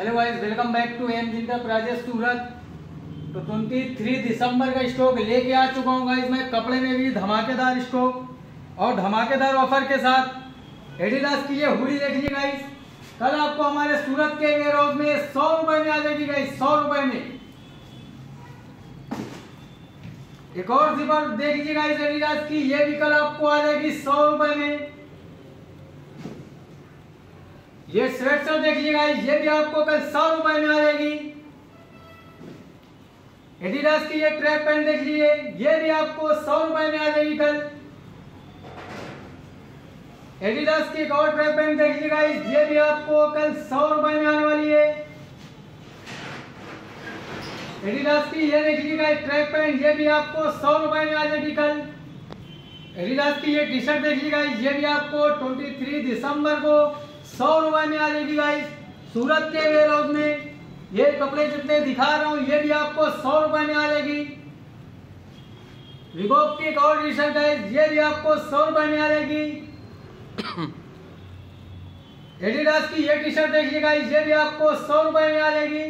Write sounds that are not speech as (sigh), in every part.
Hello guys welcome back to M ज़िंदा प्राजेश सूरत तो twenty three दिसंबर का स्टॉक लेके आ चुका हूँ गाइस मैं कपड़े में भी धमाकेदार स्टॉक और धमाकेदार ऑफ़र के साथ एडिडास की ये हुडी देख लीजिए गाइस कल आपको हमारे सूरत के वेयर हाउस में सौ रुपए में आ जाएगी गाइस सौ रुपए में। एक और जिपर देख लीजिए गाइस एडिडास की, ये भी कल आपको आ जाएगी सौ रुपए में। ये स्वेट शर्ट देख लीजिए ये भी आपको कल सौ रुपए में आ जाएगी। एडिडास की ये ट्रैक पैंट देख लीजिए, ये भी आपको सौ रुपए में आ जाएगी कल। एडिडास की एक और ट्रैक पैंट देख लीजिए गाइस ये भी आपको कल सौ रुपए में आने वाली है। एडिडास की ये देख लीजिए गाइस ट्रैक पैंट ये भी आपको सौ रुपए में आ जाएगी कल। एडिडास की ये टी शर्ट देख लीजिएगा ये भी आपको 23 दिसंबर को सौ रुपए में आ जाएगी गाइस सूरत के वेयर हाउस में। ये कपड़े जितने दिखा रहा हूँ, ये भी आपको सौ रुपए में आ जाएगी। रिबॉक की एक और टी है, ये भी आपको सौ रुपए में आ जाएगी। (coughs) एडिडास की ये टी शर्ट देखिए गाइस ये भी आपको सौ रुपए में आ जाएगी।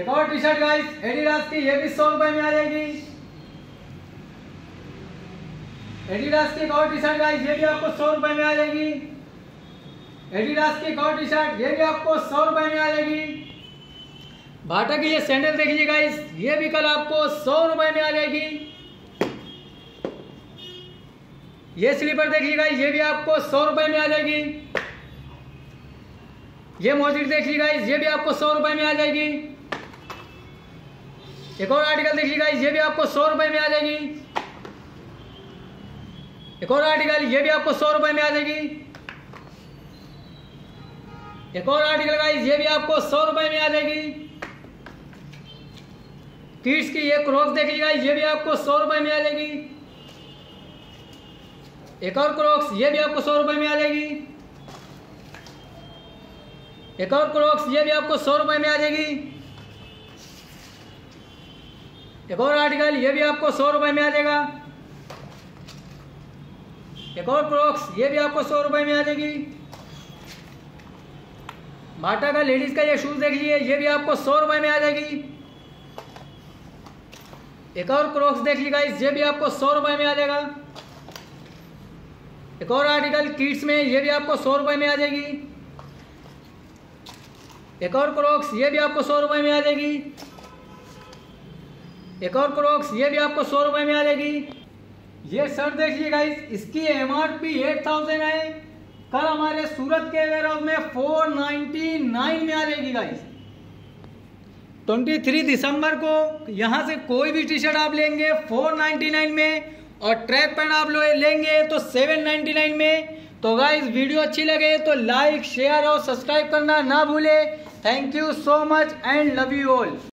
एक और टी शर्ट गाइस एडिडास की ये भी सौ रुपए में आ जाएगी। एडिडास की एक और टी शर्ट गाइस ये भी आपको सौ रुपए में आ जाएगी। एडिडास की एक और टी शर्ट ये भी आपको सौ रुपए में आ जाएगी। बाटा की ये सैंडल देख लीजिए गाइस ये भी कल आपको सौ रुपए में आ जाएगी। ये स्लीपर देखिए गाइस ये भी आपको सौ रुपए में आ जाएगी। ये मोजिक देखिए गाइस ये भी आपको सौ रुपए में आ जाएगी। एक और आर्टिकल देखिए गाइस ये भी आपको सौ रुपए में आ जाएगी। एक और आर्टिकल ये भी आपको सौ रुपए में आ जाएगी। एक और आर्टिकल गाइस ये भी आपको सौ रुपए में आ जाएगी। किड्स की ये क्रोक्स देख लीजिए गाइस ये भी आपको सौ रुपए में आ जाएगी। एक और क्रॉक्स ये भी आपको सौ रुपए में आ जाएगी। एक और क्रॉक्स ये भी आपको सौ रुपए में आ जाएगी। एक और आर्टिकल ये भी आपको सौ रुपए में आ जाएगा। एक और क्रॉक्स ये भी आपको सौ रुपए में आ जाएगी। बाटा का लेडीज़ का ये शूज़ देख लीजिए, ये भी आपको सौ रुपए में आ जाएगी। एक और क्रॉक्स देख लीजिएगा ये भी आपको सौ रुपए में आ जाएगा। एक और आर्टिकल किड्स में, ये भी आपको सौ रुपए में आ जाएगी। एक और क्रॉक्स ये भी आपको सौ रुपए में आ जाएगी। एक और क्रॉक्स ये भी आपको सौ रुपए में आ जाएगी। ये शर्ट देखिए गाइस इसकी M R P eight thousand है। कल हमारे सूरत के वेयर हाउस में फोर नाइनटी नाइन में आ जाएगी गाइस ट्वेंटी थ्री दिसंबर को यहाँ से कोई भी टी शर्ट आप लेंगे फोर नाइन्टी नाइन में और ट्रैक पैंट आप लोग लेंगे तो सेवन नाइन्टी नाइन में। तो गाइस वीडियो अच्छी लगे तो लाइक शेयर और सब्सक्राइब करना ना भूले। Thank you so much and love you all